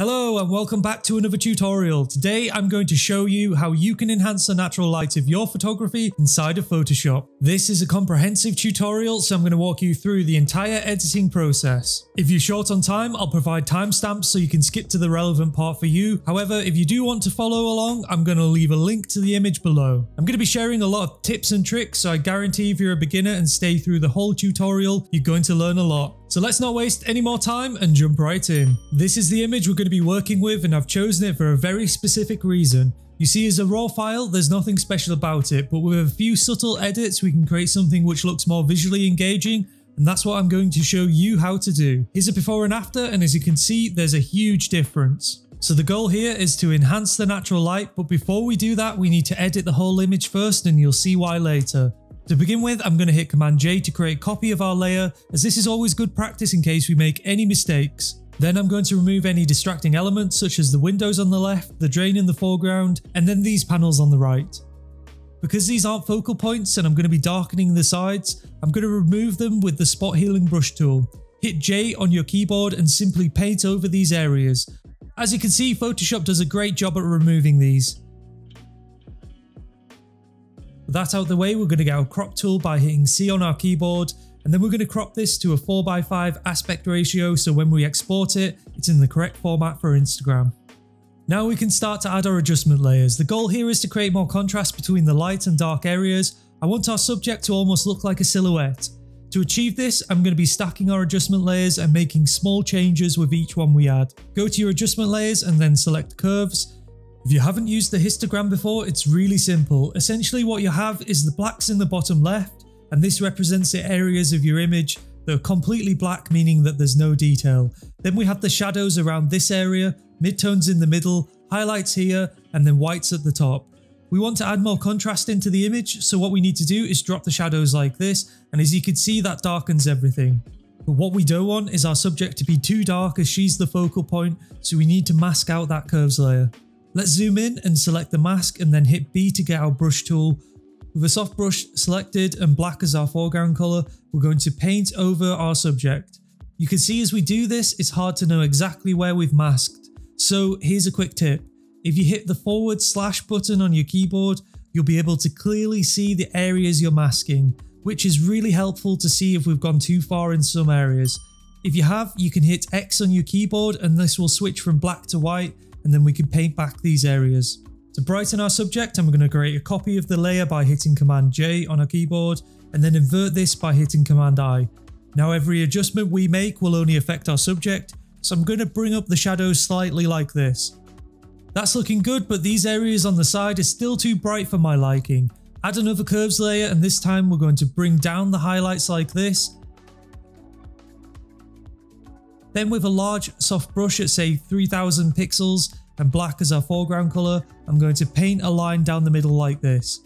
Hello and welcome back to another tutorial. Today I'm going to show you how you can enhance the natural light of your photography inside of Photoshop. This is a comprehensive tutorial so I'm going to walk you through the entire editing process. If you're short on time I'll provide timestamps so you can skip to the relevant part for you. However if you do want to follow along I'm going to leave a link to the image below. I'm going to be sharing a lot of tips and tricks so I guarantee if you're a beginner and stay through the whole tutorial you're going to learn a lot. So let's not waste any more time and jump right in. This is the image we're going to be working with and I've chosen it for a very specific reason. You see as a raw file, there's nothing special about it, but with a few subtle edits we can create something which looks more visually engaging and that's what I'm going to show you how to do. Here's a before and after and as you can see there's a huge difference. So the goal here is to enhance the natural light but before we do that we need to edit the whole image first and you'll see why later. To begin with, I'm going to hit Command J to create a copy of our layer, as this is always good practice in case we make any mistakes. Then I'm going to remove any distracting elements such as the windows on the left, the drain in the foreground, and then these panels on the right. Because these aren't focal points and I'm going to be darkening the sides, I'm going to remove them with the spot healing brush tool. Hit J on your keyboard and simply paint over these areas. As you can see, Photoshop does a great job at removing these. That out the way, we're going to get our crop tool by hitting C on our keyboard, and then we're going to crop this to a 4x5 aspect ratio so when we export it, it's in the correct format for Instagram. Now we can start to add our adjustment layers. The goal here is to create more contrast between the light and dark areas. I want our subject to almost look like a silhouette. To achieve this, I'm going to be stacking our adjustment layers and making small changes with each one we add. Go to your adjustment layers and then select curves, if you haven't used the histogram before, it's really simple. Essentially what you have is the blacks in the bottom left, and this represents the areas of your image that are completely black, meaning that there's no detail. Then we have the shadows around this area, midtones in the middle, highlights here, and then whites at the top. We want to add more contrast into the image, so what we need to do is drop the shadows like this, and as you can see that darkens everything. But what we don't want is our subject to be too dark as she's the focal point, so we need to mask out that curves layer. Let's zoom in and select the mask and then hit B to get our brush tool. With a soft brush selected and black as our foreground colour, we're going to paint over our subject. You can see as we do this, it's hard to know exactly where we've masked. So here's a quick tip. If you hit the forward slash button on your keyboard, you'll be able to clearly see the areas you're masking, which is really helpful to see if we've gone too far in some areas. If you have, you can hit X on your keyboard and this will switch from black to white and then we can paint back these areas. To brighten our subject, I'm going to create a copy of the layer by hitting Command J on our keyboard, and then invert this by hitting Command I. Now every adjustment we make will only affect our subject, so I'm going to bring up the shadows slightly like this. That's looking good, but these areas on the side are still too bright for my liking. Add another curves layer and this time we're going to bring down the highlights like this. Then with a large soft brush at say 3000 pixels and black as our foreground colour, I'm going to paint a line down the middle like this.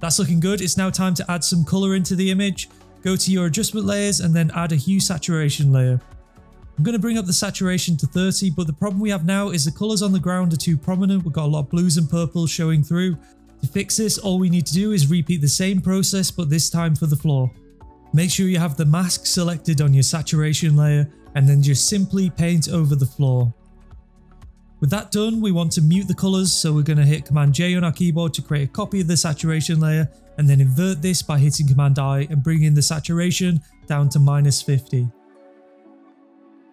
That's looking good, it's now time to add some colour into the image. Go to your adjustment layers and then add a hue saturation layer. I'm going to bring up the saturation to 30, but the problem we have now is the colours on the ground are too prominent. We've got a lot of blues and purples showing through. To fix this, all we need to do is repeat the same process, but this time for the floor. Make sure you have the mask selected on your saturation layer and then just simply paint over the floor. With that done, we want to mute the colours, so we're going to hit Command J on our keyboard to create a copy of the saturation layer and then invert this by hitting Command I and bringing the saturation down to minus 50.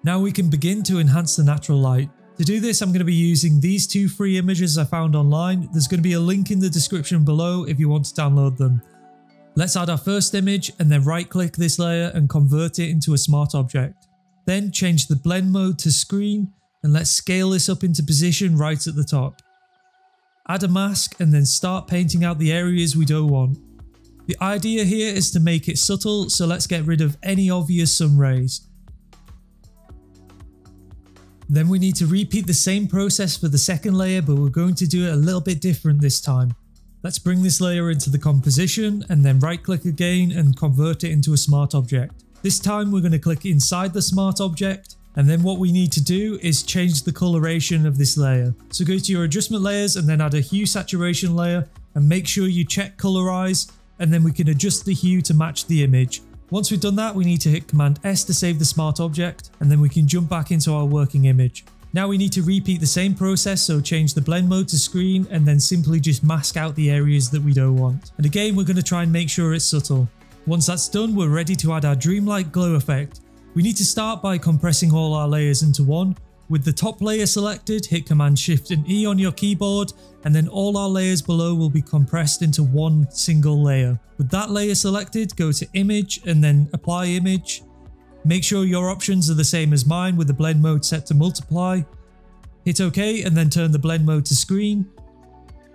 Now we can begin to enhance the natural light. To do this, I'm going to be using these two free images I found online. There's going to be a link in the description below if you want to download them. Let's add our first image and then right click this layer and convert it into a smart object. Then change the blend mode to screen and let's scale this up into position right at the top. Add a mask and then start painting out the areas we don't want. The idea here is to make it subtle so let's get rid of any obvious sun rays. Then we need to repeat the same process for the second layer but we're going to do it a little bit different this time. Let's bring this layer into the composition and then right click again and convert it into a smart object. This time we're going to click inside the smart object and then what we need to do is change the coloration of this layer. So go to your adjustment layers and then add a hue saturation layer and make sure you check colorize and then we can adjust the hue to match the image. Once we've done that, we need to hit Command S to save the smart object, and then we can jump back into our working image. Now we need to repeat the same process, so change the blend mode to screen and then simply just mask out the areas that we don't want. And again, we're going to try and make sure it's subtle. Once that's done, we're ready to add our dreamlike glow effect. We need to start by compressing all our layers into one, with the top layer selected, hit Command Shift and E on your keyboard, and then all our layers below will be compressed into one single layer. With that layer selected, go to Image and then Apply Image. Make sure your options are the same as mine with the blend mode set to multiply. Hit OK and then turn the blend mode to screen.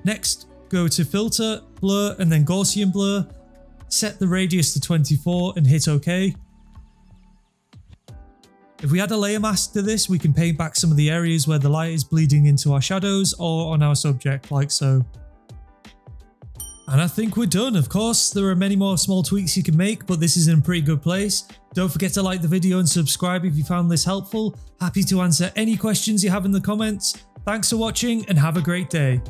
Next, go to Filter, Blur and then Gaussian Blur. Set the radius to 24 and hit OK. If we add a layer mask to this, we can paint back some of the areas where the light is bleeding into our shadows or on our subject, like so. And I think we're done. Of course, there are many more small tweaks you can make, but this is in a pretty good place. Don't forget to like the video and subscribe if you found this helpful. Happy to answer any questions you have in the comments. Thanks for watching and have a great day.